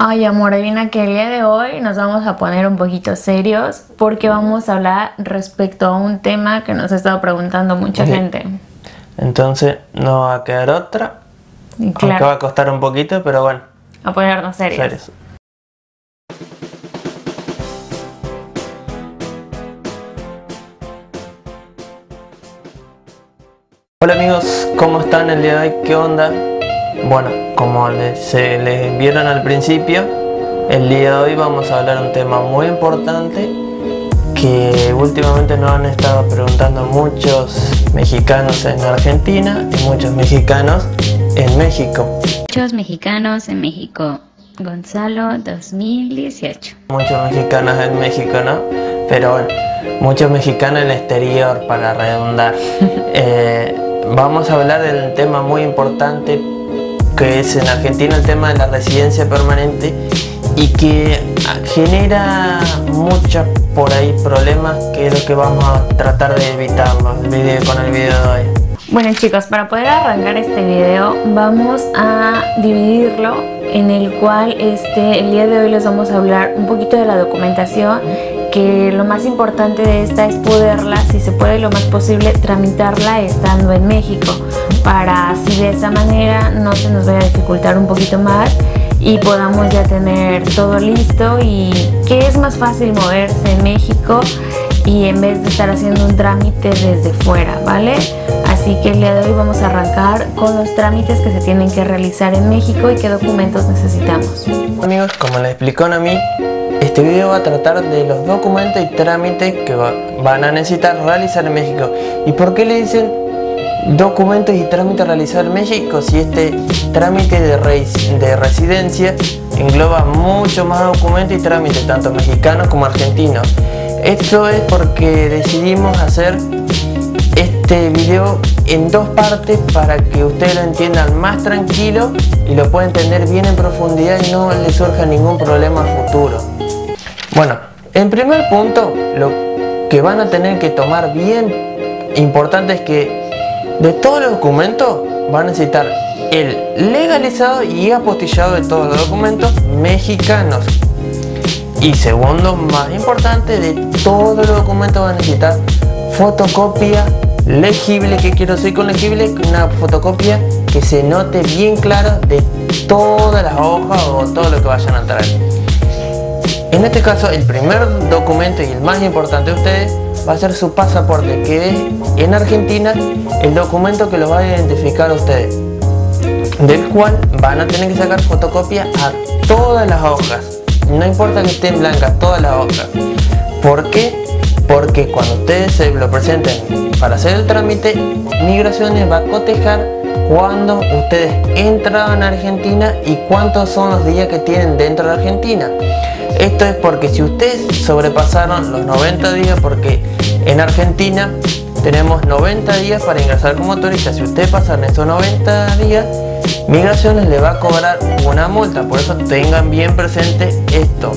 Ay, amor, adivina que el día de hoy nos vamos a poner un poquito serios porque vamos a hablar respecto a un tema que nos ha estado preguntando mucha gente. Entonces no va a quedar otra. Y Aunque va a costar un poquito, pero bueno. a ponernos serios. serios. Hola amigos, ¿cómo están el día de hoy? ¿Qué onda? Bueno, como se les vieron al principio, el día de hoy vamos a hablar de un tema muy importante que últimamente nos han estado preguntando muchos mexicanos en Argentina y muchos mexicanos en México. Muchos mexicanos en México. Gonzalo 2018. Muchos mexicanos en México, ¿no? Pero bueno, muchos mexicanos en el exterior, para redundar. Eh, vamos a hablar del tema muy importante que es en Argentina el tema de la residencia permanente y que genera muchos por ahí problemas que es lo que vamos a tratar de evitar con el video de hoy. Bueno chicos, para poder arrancar este video vamos a dividirlo en el cual este, el día de hoy les vamos a hablar un poquito de la documentación que lo más importante de esta es poderla, si se puede lo más posible, tramitarla estando en México para así de esa manera no se nos vaya a dificultar un poquito más y podamos ya tener todo listo y que es más fácil moverse en México y en vez de estar haciendo un trámite desde fuera, ¿vale? Así que el día de hoy vamos a arrancar con los trámites que se tienen que realizar en México y qué documentos necesitamos. Amigos, como les explicó a mí, este video va a tratar de los documentos y trámites que van a necesitar realizar en México. ¿Y por qué le dicen documentos y trámites realizar en México si este trámite de, de residencia engloba mucho más documentos y trámites, tanto mexicanos como argentinos? Esto es porque decidimos hacer este video en dos partes para que ustedes lo entiendan más tranquilo y lo puedan entender bien en profundidad y no les surja ningún problema futuro. Bueno, en primer punto, lo que van a tener que tomar bien importante es que de todos los documentos van a necesitar el legalizado y apostillado de todos los documentos mexicanos. Y segundo, más importante, de todos los documentos van a necesitar fotocopia legible, que quiero decir con legible, una fotocopia que se note bien claro de todas las hojas o todo lo que vayan a traer. En este caso, el primer documento y el más importante de ustedes va a ser su pasaporte, que es en Argentina el documento que lo va a identificar a ustedes, del cual van a tener que sacar fotocopia a todas las hojas, no importa que estén blancas, todas las hojas. ¿Por qué? Porque cuando ustedes se lo presenten para hacer el trámite, Migraciones va a cotejar cuando ustedes entran a Argentina y cuántos son los días que tienen dentro de Argentina. Esto es porque si ustedes sobrepasaron los 90 días, porque en Argentina tenemos 90 días para ingresar como turista, si ustedes pasan esos 90 días, Migraciones le va a cobrar una multa, por eso tengan bien presente esto.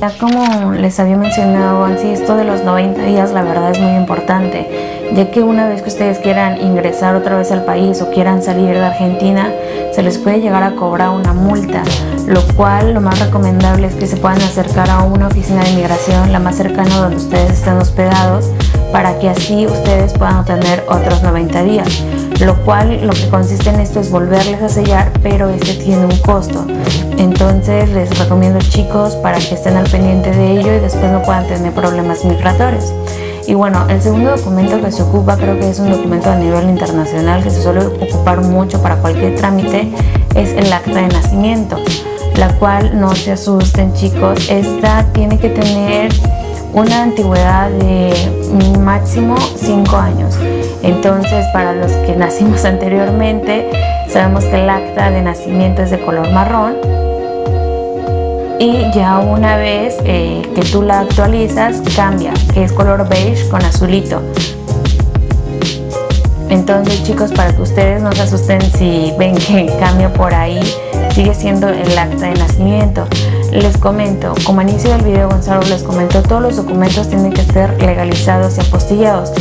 Ya como les había mencionado antes, esto de los 90 días la verdad es muy importante, ya que una vez que ustedes quieran ingresar otra vez al país o quieran salir de Argentina, se les puede llegar a cobrar una multa, lo cual lo más recomendable es que se puedan acercar a una oficina de inmigración, la más cercana donde ustedes estén hospedados, para que así ustedes puedan obtener otros 90 días lo cual lo que consiste en esto es volverles a sellar, pero este tiene un costo. Entonces les recomiendo chicos para que estén al pendiente de ello y después no puedan tener problemas migratorios. Y bueno, el segundo documento que se ocupa creo que es un documento a nivel internacional que se suele ocupar mucho para cualquier trámite, es el acta de nacimiento, la cual no se asusten chicos, esta tiene que tener una antigüedad de máximo 5 años. Entonces, para los que nacimos anteriormente, sabemos que el acta de nacimiento es de color marrón y ya una vez eh, que tú la actualizas cambia, que es color beige con azulito. Entonces chicos, para que ustedes no se asusten si ven que cambia por ahí, sigue siendo el acta de nacimiento. Les comento, como inicio del video Gonzalo les comentó, todos los documentos tienen que ser legalizados y apostillados.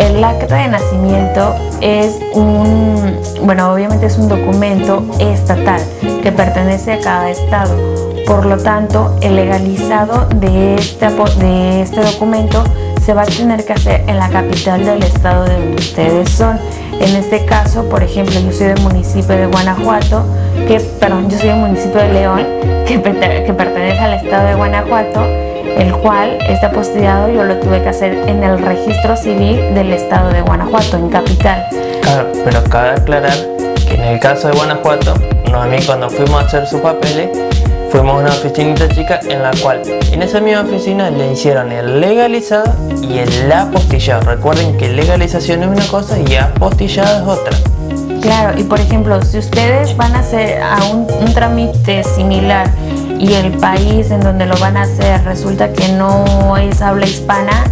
El acta de nacimiento es un, bueno, obviamente es un documento estatal que pertenece a cada estado. Por lo tanto el legalizado de este, de este documento se va a tener que hacer en la capital del estado de donde ustedes son. En este caso, por ejemplo, yo soy del municipio de Guanajuato, que, perdón, yo soy del municipio de León, que, que pertenece al estado de Guanajuato, el cual este apostillado yo lo tuve que hacer en el registro civil del estado de Guanajuato, en capital. Claro, pero cabe aclarar que en el caso de Guanajuato, no a mí cuando fuimos a hacer sus papeles, fuimos a una oficinita chica en la cual en esa misma oficina le hicieron el legalizado y el apostillado. Recuerden que legalización es una cosa y apostillado es otra. Claro, y por ejemplo, si ustedes van a hacer a un, trámite similar y el país en donde lo van a hacer resulta que no es habla hispana,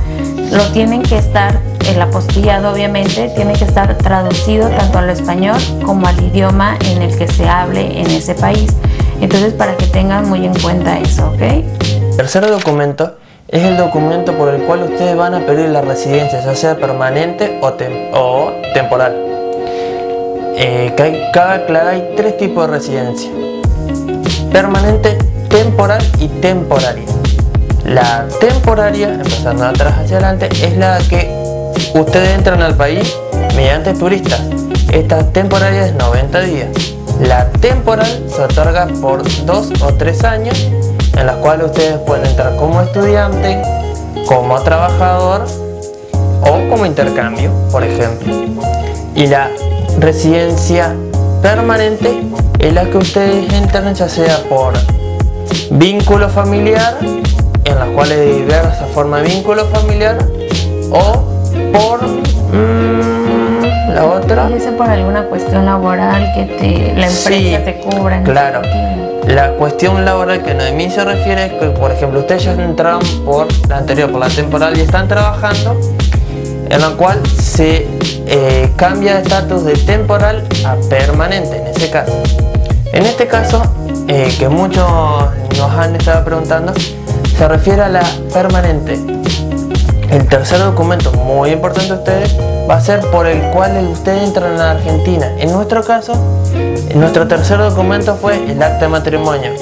lo tienen que estar, el apostillado obviamente, tiene que estar traducido tanto al español como al idioma en el que se hable en ese país. Entonces, para que tengan muy en cuenta eso, ¿ok? Tercer documento es el documento por el cual ustedes van a pedir la residencia, ya sea permanente o, temporal. Eh, cabe hay tres tipos de residencia. Permanente, temporal y temporaria. La temporaria, empezando atrás hacia adelante, es la que ustedes entran al país mediante turistas. Esta temporaria es 90 días. La temporal se otorga por dos o tres años en las cuales ustedes pueden entrar como estudiante, como trabajador o como intercambio, por ejemplo. Y la residencia permanente es la que ustedes entran ya sea por vínculo familiar, en las cuales de diversa forma vínculo familiar, o por... Mm, la otra. Y por alguna cuestión laboral que te, la empresa te cubra. Claro. La cuestión laboral que Noemí se refiere es que, por ejemplo, ustedes ya entraron por la anterior, por la temporal y están trabajando, en la cual se eh, cambia de estatus de temporal a permanente, en ese caso. En este caso, eh, que muchos nos han estado preguntando, se refiere a la permanente. El tercer documento muy importante de ustedes va a ser por el cual ustedes entran a la Argentina. En nuestro caso, nuestro tercer documento fue el acta de matrimonio.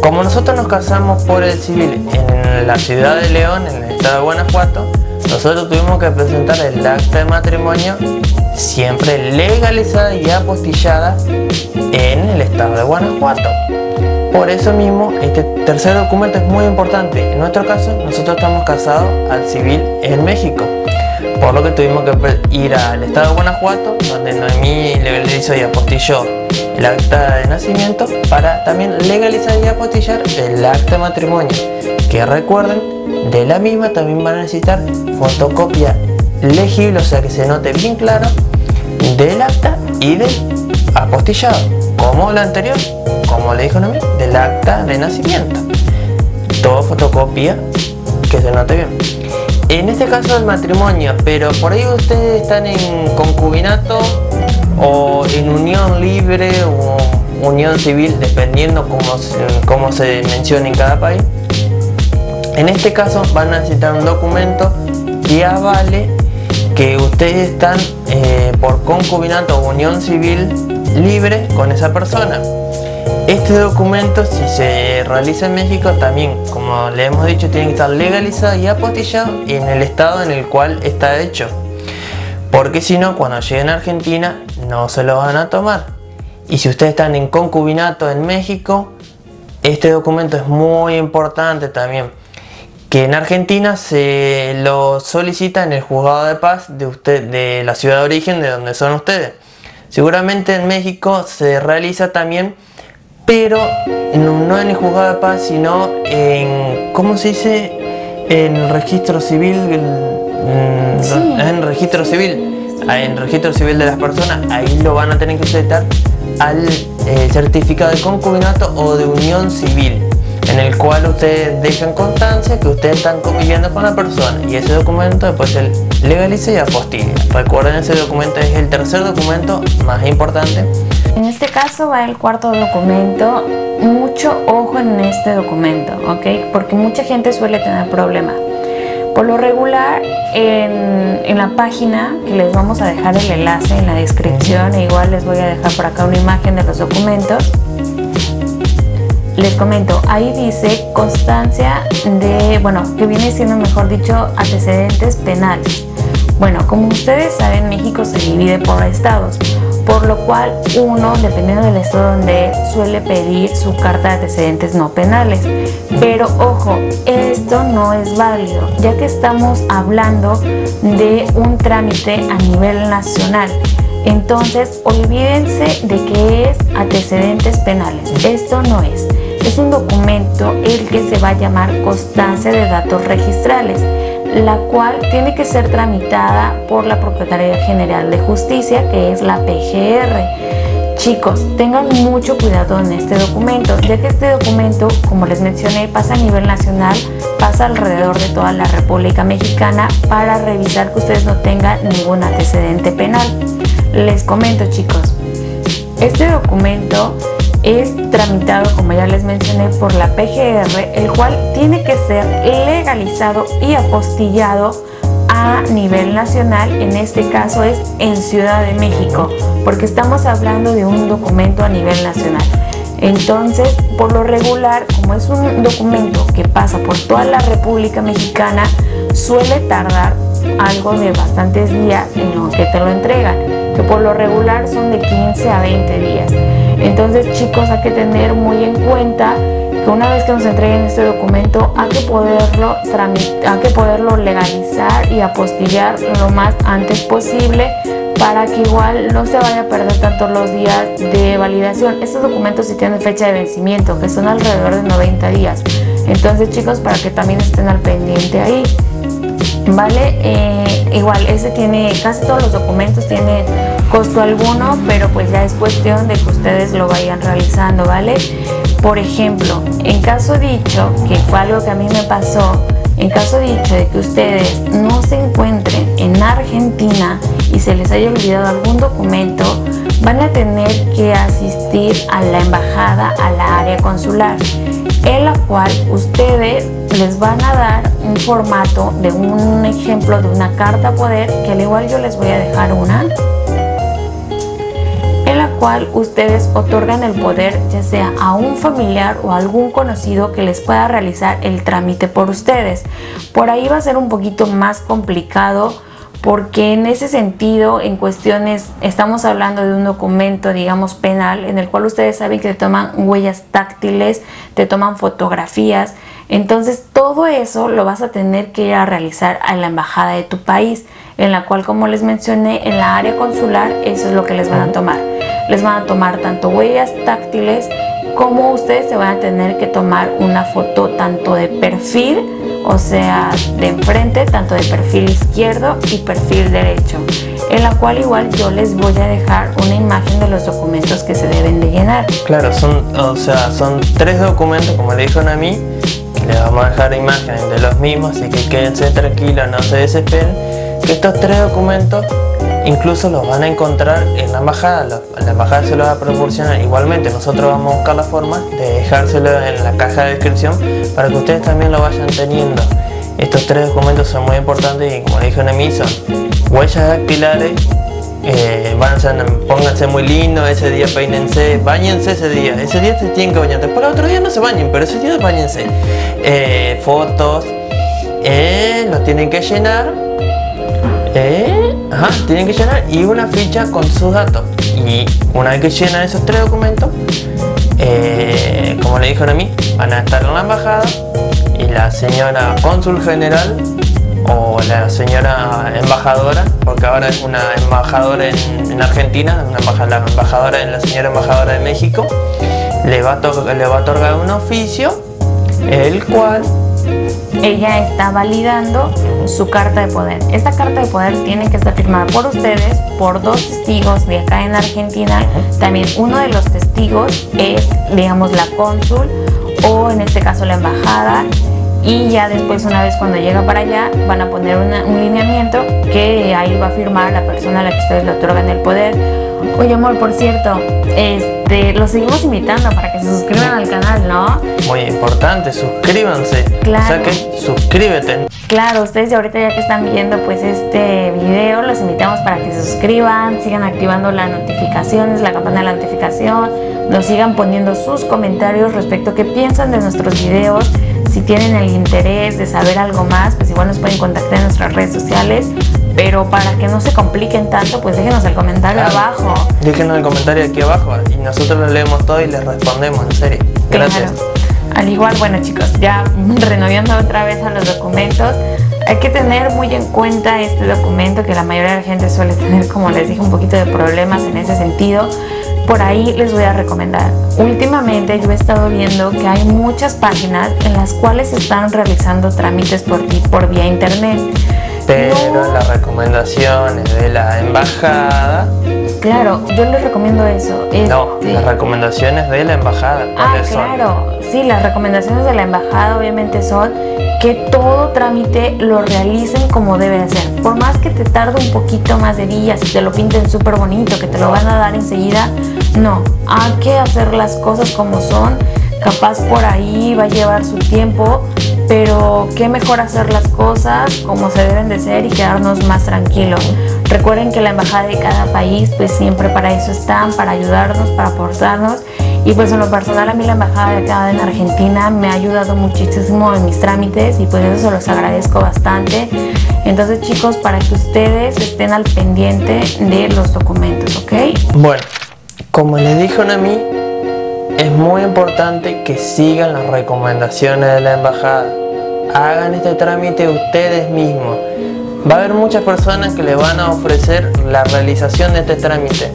Como nosotros nos casamos por el civil en la ciudad de León, en el estado de Guanajuato, nosotros tuvimos que presentar el acta de matrimonio siempre legalizada y apostillada en el estado de Guanajuato. Por eso mismo, este tercer documento es muy importante. En nuestro caso, nosotros estamos casados al civil en México. Por lo que tuvimos que ir al estado de Guanajuato, donde Noemí legalizó y apostilló el acta de nacimiento, para también legalizar y apostillar el acta de matrimonio. Que recuerden, de la misma también van a necesitar fotocopia legible, o sea que se note bien claro, del acta y del apostillado, como la anterior, como le dijo Noemí, del acta de nacimiento. Todo fotocopia que se note bien. En este caso el matrimonio, pero por ahí ustedes están en concubinato o en unión libre o unión civil, dependiendo cómo se, cómo se menciona en cada país. En este caso van a necesitar un documento que avale que ustedes están eh, por concubinato o unión civil libre con esa persona. Este documento, si se realiza en México, también, como le hemos dicho, tiene que estar legalizado y apostillado en el estado en el cual está hecho. Porque si no, cuando lleguen a Argentina, no se lo van a tomar. Y si ustedes están en concubinato en México, este documento es muy importante también. Que en Argentina se lo solicita en el juzgado de paz de, usted, de la ciudad de origen de donde son ustedes. Seguramente en México se realiza también pero no, en el juzgado de paz, sino en, ¿cómo se dice? En el registro civil, mm, en registro civil, ah, en registro civil de las personas, ahí lo van a tener que sujetar al eh, certificado de concubinato o de unión civil, en el cual ustedes dejan constancia que ustedes están conviviendo con la persona y ese documento después se legaliza y apostilla. Recuerden, ese documento es el tercer documento más importante en este caso va el cuarto documento. Mucho ojo en este documento, ¿ok? Porque mucha gente suele tener problemas. Por lo regular, en, en, la página, que les vamos a dejar el enlace en la descripción, e igual les voy a dejar por acá una imagen de los documentos. Les comento, ahí dice constancia de, bueno, que viene siendo, mejor dicho, antecedentes penales. Bueno, como ustedes saben, México se divide por estados, por lo cual uno, dependiendo del estado donde suele pedir su carta de antecedentes no penales. Pero ojo, esto no es válido, ya que estamos hablando de un trámite a nivel nacional. Entonces, olvídense de que es antecedentes penales. Esto no es. Es un documento el que se va a llamar constancia de datos registrales la cual tiene que ser tramitada por la Procuraduría General de Justicia, que es la PGR. Chicos, tengan mucho cuidado en este documento, ya que este documento, como les mencioné, pasa a nivel nacional, pasa alrededor de toda la República Mexicana para revisar que ustedes no tengan ningún antecedente penal. Les comento chicos, este documento es tramitado, como ya les mencioné, por la PGR, el cual tiene que ser legalizado y apostillado a nivel nacional, en este caso es en Ciudad de México, porque estamos hablando de un documento a nivel nacional. Entonces, por lo regular, como es un documento que pasa por toda la República Mexicana, suele tardar algo de bastantes días en lo que te lo entregan, que por lo regular son de 15 a 20 días. Entonces chicos hay que tener muy en cuenta que una vez que nos entreguen este documento hay que poderlo hay que poderlo legalizar y apostillar lo más antes posible para que igual no se vaya a perder tanto los días de validación. Estos documentos sí tienen fecha de vencimiento, que son alrededor de 90 días. Entonces chicos, para que también estén al pendiente ahí. ¿Vale? Eh, igual, ese tiene, casi todos los documentos tienen costo alguno, pero pues ya es cuestión de que ustedes lo vayan realizando, ¿vale? Por ejemplo, en caso dicho, que fue algo que a mí me pasó, en caso dicho de que ustedes no se encuentren en Argentina y se les haya olvidado algún documento, van a tener que asistir a la embajada, a la área consular, en la cual ustedes les van a dar un formato de un ejemplo de una carta poder, que al igual yo les voy a dejar una cual ustedes otorgan el poder ya sea a un familiar o a algún conocido que les pueda realizar el trámite por ustedes. Por ahí va a ser un poquito más complicado porque en ese sentido, en cuestiones, estamos hablando de un documento, digamos, penal, en el cual ustedes saben que te toman huellas táctiles, te toman fotografías, entonces todo eso lo vas a tener que ir a realizar a la embajada de tu país, en la cual, como les mencioné, en la área consular, eso es lo que les van a tomar. Les van a tomar tanto huellas táctiles como ustedes se van a tener que tomar una foto tanto de perfil, o sea, de enfrente, tanto de perfil izquierdo y perfil derecho, en la cual igual yo les voy a dejar una imagen de los documentos que se deben de llenar. Claro, son, o sea, son tres documentos, como le dijeron a mí, les vamos a dejar imágenes de los mismos, así que quédense tranquilos, no se desesperen, estos tres documentos Incluso los van a encontrar en la embajada, la embajada se los va a proporcionar. Igualmente nosotros vamos a buscar la forma de dejárselo en la caja de descripción para que ustedes también lo vayan teniendo. Estos tres documentos son muy importantes y como dije mí son huellas dactilares, eh, pónganse muy lindos, ese día peínense, bañense ese día, ese día se tienen que bañar, después el otro día no se bañen, pero ese día bañense. Eh, fotos, eh, los tienen que llenar. Eh, Ajá, tienen que llenar y una ficha con sus datos. Y una vez que llenan esos tres documentos, eh, como le dijeron a mí, van a estar en la embajada y la señora cónsul general o la señora embajadora, porque ahora es una embajadora en, Argentina, una embajadora, la embajadora la señora embajadora de México, le va, a le va a otorgar un oficio, el cual ella está validando su carta de poder. Esta carta de poder tiene que estar firmada por ustedes, por dos testigos de acá en Argentina. También uno de los testigos es, digamos, la cónsul o en este caso la embajada. Y ya después, una vez cuando llega para allá, van a poner un lineamiento que ahí va a firmar la persona a la que ustedes le otorgan el poder Oye, amor, por cierto, este, los seguimos invitando para que se suscriban al canal, ¿no? Muy importante, suscríbanse. Claro. O sea que suscríbete. Claro, ustedes ya ahorita ya que están viendo pues este video, los invitamos para que se suscriban, sigan activando las notificaciones, la campana de la notificación, nos sigan poniendo sus comentarios respecto a qué piensan de nuestros videos. Si tienen el interés de saber algo más, pues igual nos pueden contactar en nuestras redes sociales. Pero para que no se compliquen tanto, pues déjenos el comentario Claro. abajo. Déjenos el comentario aquí abajo y nosotros lo leemos todo y les respondemos, en serio. Gracias. Claro. Al igual, bueno chicos, ya renovando otra vez a los documentos, hay que tener muy en cuenta este documento que la mayoría de la gente suele tener, como les dije, un poquito de problemas en ese sentido. Por ahí les voy a recomendar. Últimamente yo he estado viendo que hay muchas páginas en las cuales se están realizando trámites por, ti- por vía internet. Pero No. las recomendaciones de la embajada, Claro, yo les recomiendo eso. no, Este, las recomendaciones de la embajada, Ah, ¿cuáles son? claro. Sí, las recomendaciones de la embajada obviamente son que todo trámite lo realicen como debe de ser. Por más que te tarde un poquito más de días y te lo pinten súper bonito, que te lo van a dar enseguida, no. Hay que hacer las cosas como son. Capaz por ahí va a llevar su tiempo, pero qué mejor hacer las cosas como se deben de ser y quedarnos más tranquilos. Recuerden que la embajada de cada país pues siempre para eso están, para ayudarnos, para aportarnos y pues en lo personal a mí la embajada de acá en Argentina me ha ayudado muchísimo en mis trámites y pues eso se los agradezco bastante. Entonces chicos, para que ustedes estén al pendiente de los documentos, ¿ok? Bueno, como les dijo a mí, es muy importante que sigan las recomendaciones de la embajada. Hagan este trámite ustedes mismos. Va a haber muchas personas que le van a ofrecer la realización de este trámite.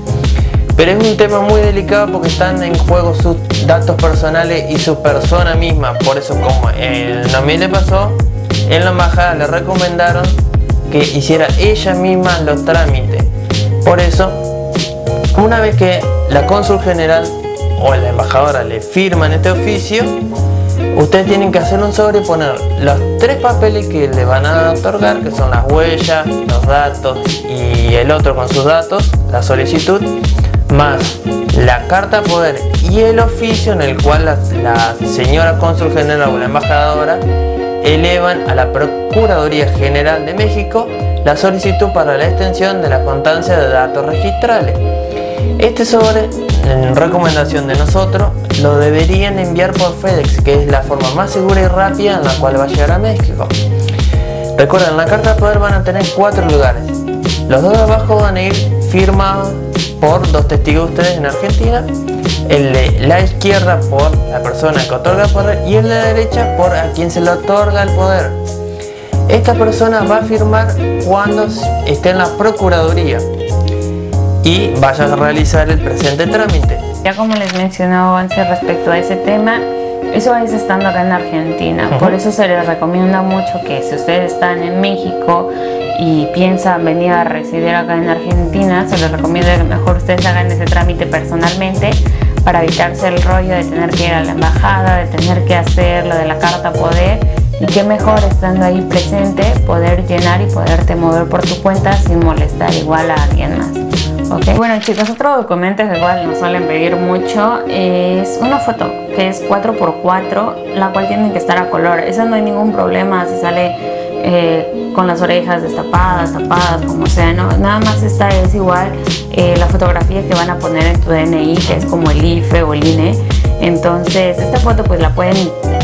Pero es un tema muy delicado porque están en juego sus datos personales y su persona misma. Por eso como eh, a mí le pasó, en la embajada le recomendaron que hiciera ella misma los trámites. Por eso una vez que la cónsul general o la embajadora le firman este oficio, ustedes tienen que hacer un sobre y poner los tres papeles que le van a otorgar, que son las huellas, los datos y el otro con sus datos, la solicitud, más la carta poder y el oficio en el cual la, la señora cónsul general o la embajadora elevan a la Procuraduría General de México la solicitud para la extensión de la constancia de datos registrales. Este sobre, en recomendación de nosotros, lo deberían enviar por FedEx, que es la forma más segura y rápida en la cual va a llegar a México. Recuerden, en la carta de poder van a tener cuatro lugares. Los dos de abajo van a ir firmados por dos testigos de ustedes en Argentina. El de la izquierda por la persona que otorga el poder y el de la derecha por a quien se le otorga el poder. Esta persona va a firmar cuando esté en la Procuraduría y vaya a realizar el presente trámite. Ya como les mencionaba antes respecto a ese tema, eso es estando acá en Argentina. Por eso se les recomienda mucho que si ustedes están en México y piensan venir a residir acá en Argentina, se les recomienda que mejor ustedes hagan ese trámite personalmente para evitarse el rollo de tener que ir a la embajada, de tener que hacer lo de la carta poder y qué mejor estando ahí presente poder llenar y poderte mover por tu cuenta sin molestar igual a alguien más. ¿Ok? Bueno chicos, otro documento que igual nos suelen pedir mucho es una foto que es 4x4, la cual tiene que estar a color. Esa no hay ningún problema si sale eh, con las orejas destapadas, tapadas, como sea, ¿no? Nada más esta es igual eh, la fotografía que van a poner en tu DNI, que es como el IFE o el INE. Entonces, esta foto pues la pueden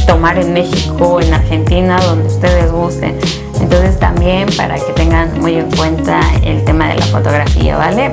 tomar en México, en Argentina, donde ustedes gusten. Entonces también para que tengan muy en cuenta el tema de la fotografía, ¿vale?